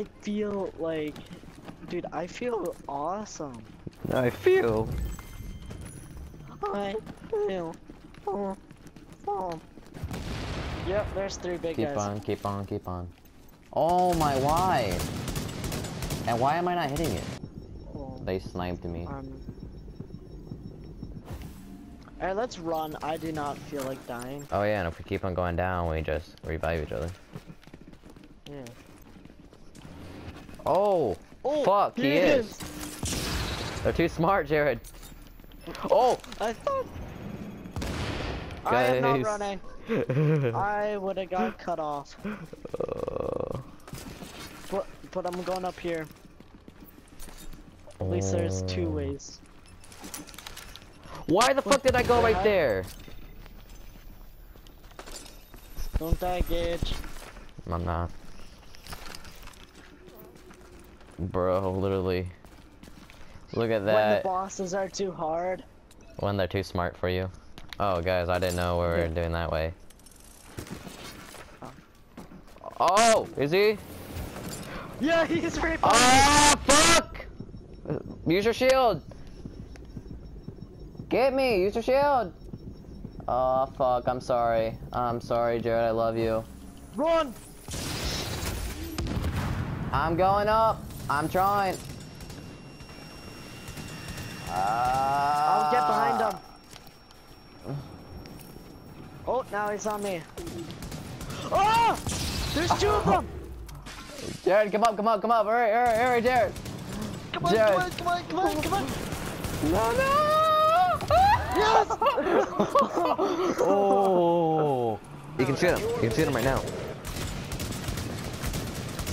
I feel like, dude, I feel awesome. I feel. I feel awesome. Yep, there's three big Keep guys. on, keep on, keep on. Oh my, why? And why am I not hitting it? Oh, They sniped me. um. Alright, let's run. I do not feel like dying. Oh yeah, and if we keep on going down, we just revive each other. Yeah. Oh! Oh, Fuck, he is. it is. They're too smart, Jared. Oh! I thought. I am not running. I would have got cut off. Uh, But, but I'm going up here. At least there's two ways. Why the fuck did I go right there? Don't die, Gage. I'm not. Bro, literally. Look at that. When the bosses are too hard. When they're too smart for you. Oh, guys, I didn't know we were doing that way. Oh. Oh, is he? Yeah, he's right Ah, fuck! Use your shield. Get me, use your shield. Oh, fuck, I'm sorry. I'm sorry, Jared, I love you. Run! I'm going up. I'm trying. Uh, I'll get behind him. Oh, now he's on me. Oh! There's two of them! Jared, come up, come up, come up. Hurry, hurry, hurry, Jared. Come on, Jared. come on, come on, come on, come on! No, no! Yes! oh! You can shoot him. You can shoot him right now.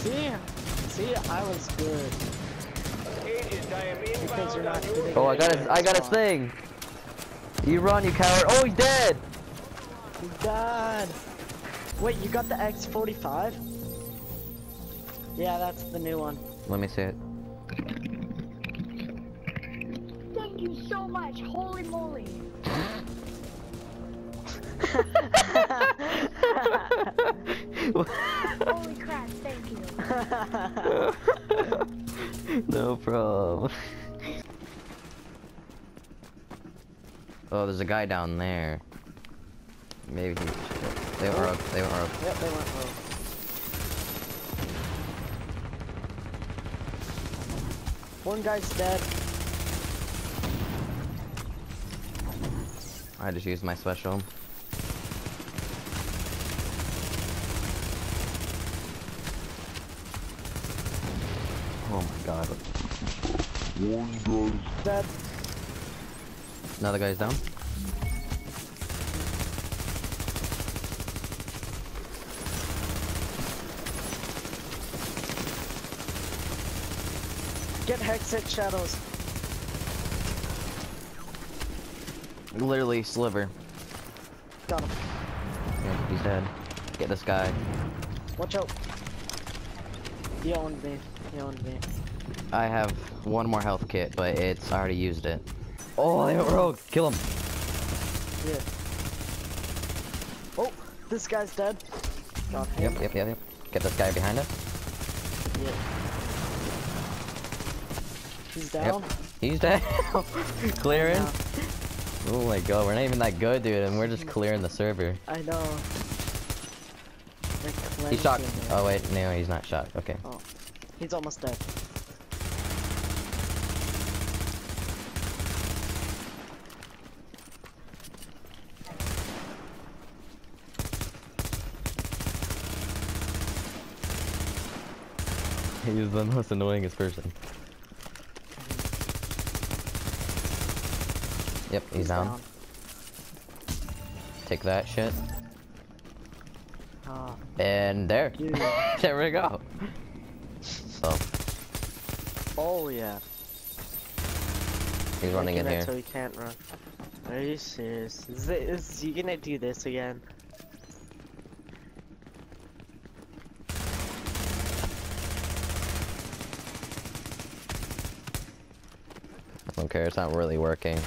See? See, I was good. Because you're not Oh, I got his, I got his thing. You run, you coward. Oh, he's dead. God. Wait, you got the X45? Yeah, that's the new one. Let me see it. There's a guy down there. Maybe he. They were up. They were up. Yep, they went low. One guy's dead. I just used my special. Oh my god. One guy's dead. Another guy's down. Get Hexit Shadows. Literally sliver. Got him. Yeah, he's dead. Get this guy. Watch out. He owned me. He owned me. I have one more health kit, but it's I already used it. Oh, they went rogue. Kill him. Yeah. Oh, this guy's dead. Got him. Yep, yep, yep, yep. Get this guy behind us. Yeah. He's down. He's dead. Clearing. Oh my god, we're not even that good, dude, and we're just clearing the server. I know. He's it. Oh wait, no, he's not shocked. Okay. Oh, he's almost dead. He's the most annoyingest person. Yep, he's, down. Take that shit. Ah, And there. Yeah. there we go. Oh, oh yeah. he's running in here. So he can't run. Are you serious? Is, it, is he gonna do this again? I don't care, it's not really working.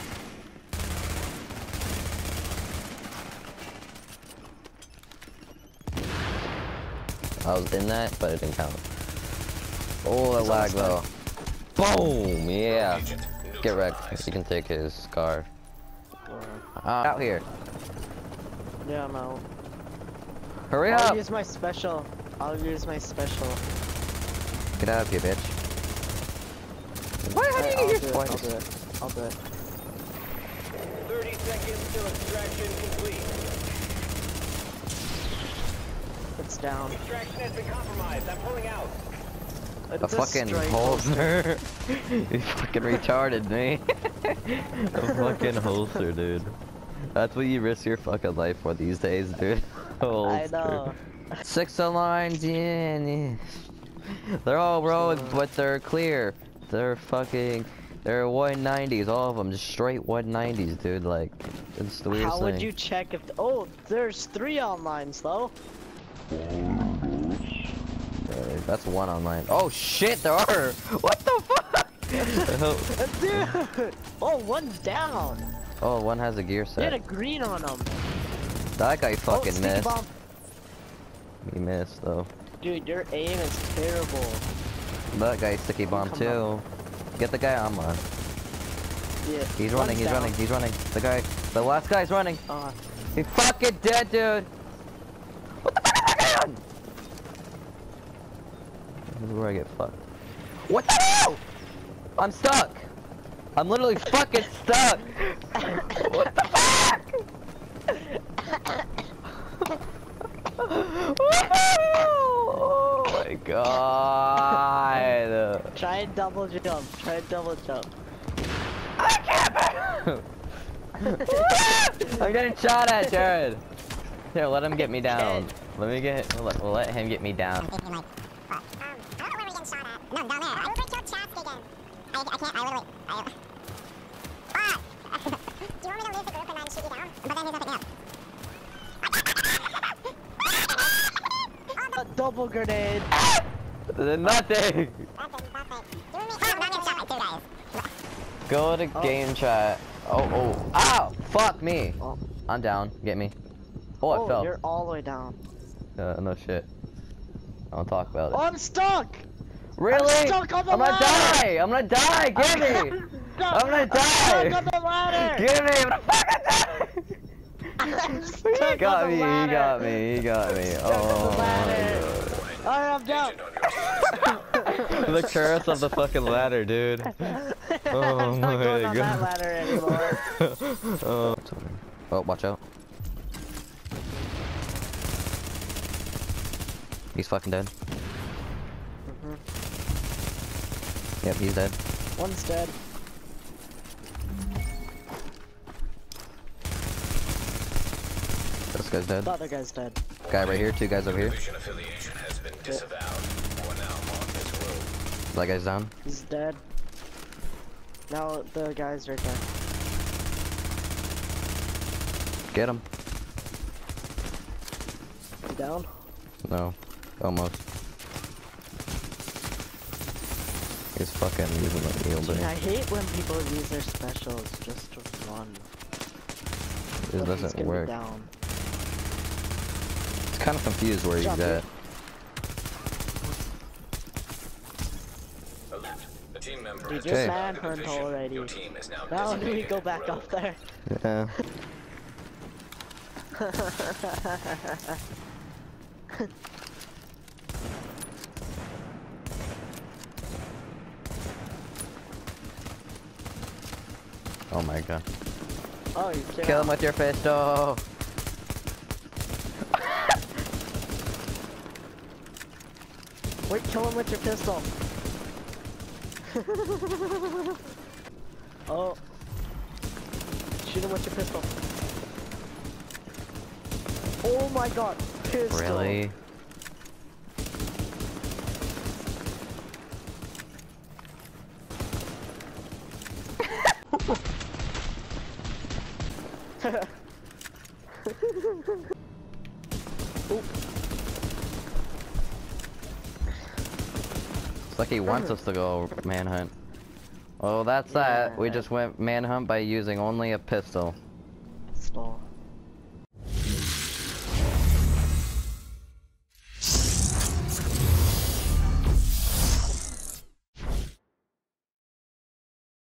I was in that, but it didn't count. Oh, that lag though. Boom! Yeah. Get wrecked. You can take his scar. Uh, out here. Yeah, I'm out. Hurry I'll up! use my special. I'll use my special. Get out of here, bitch. Why Alright, have I'll you do used it. I'll do it. I'll do it. 30 seconds till extraction complete. It's down. Extraction has been compromised. I'm pulling out. A fucking holster. you fucking retarded me. a fucking holster, dude. That's what you risk your fucking life for these days, dude. I know. Six lines in. They're all roads, but they're clear. They're fucking. They're 190s, all of them, just straight 190s, dude. Like, it's the weirdest How thing. would you check if? oh, there's three onlines though. That's one online. Oh shit, there are. What the fuck? Dude! Oh, one's down. oh, one has a gear He had a green on him. That guy oh, fucking sticky missed. bomb. He missed though. Dude, your aim is terrible. That guy's sticky bomb too. Get the guy on one. Yeah. He's running, he's down. running, he's running. The guy, the last guy's running. Uh, He's fucking dead, dude. What the fuck is that gun? This is where I get fucked. What the hell? I'm stuck. I'm literally fucking stuck. what the fuck? oh my god. try and double jump. Try and double jump. I can't. I'm getting shot at, Jared. Here, let him get me down. Let me get. Let, let him get me down. Um, I don't know where we're getting shot at. No, down there. I would your chest again. I, I can't, I literally, I... Fuck! Do you want me to leave the group and then shoot you down? But then he's up at me. A double grenade. Nothing. That's it, that's it. Do you want me... Oh, now I'm shot by two guys. Go to Oh. game chat. Oh, oh. Ow! Fuck me. Oh, I'm down. Get me. Oh, I oh fell. you're all the way down. Uh, no shit. I don't talk about it. Oh, I'm stuck. Really? stuck on the I'm gonna ladder! die! I'm gonna die! Get me! I'm gonna I'm stuck die! on the ladder. Get me! I'm gonna fucking die! I'm He got me, the he got me, he got me. Stuck on Oh Alright, I'm down. The curse of the fucking ladder, dude. Oh I'm not my going on that God. ladder anymore. oh. oh, watch out. He's fucking dead. Yep, he's dead. One's dead. This guy's dead. The other guy's dead. Guy right here, two guys over here. Division has been disavowed. You on this road. That guy's down. He's dead. Now the guy's right there. Get him. Down? No. Almost. He's fucking using the heal Dude, I hate when people use their specials just to run. It But doesn't work. Down. It's kind of confused where he's Jump at. A team member Dude, you're Okay. disavowed manhunt already. Team is now Now do we go back rogue. up there? Yeah. Oh my god. Oh, you killed Kill him with your pistol. Wait, kill him with your pistol. oh. Shoot him with your pistol. Oh my god. Pistol. Really? It's like he wants us to go manhunt. Oh, that's that. We just went manhunt by using only a pistol. Pistol.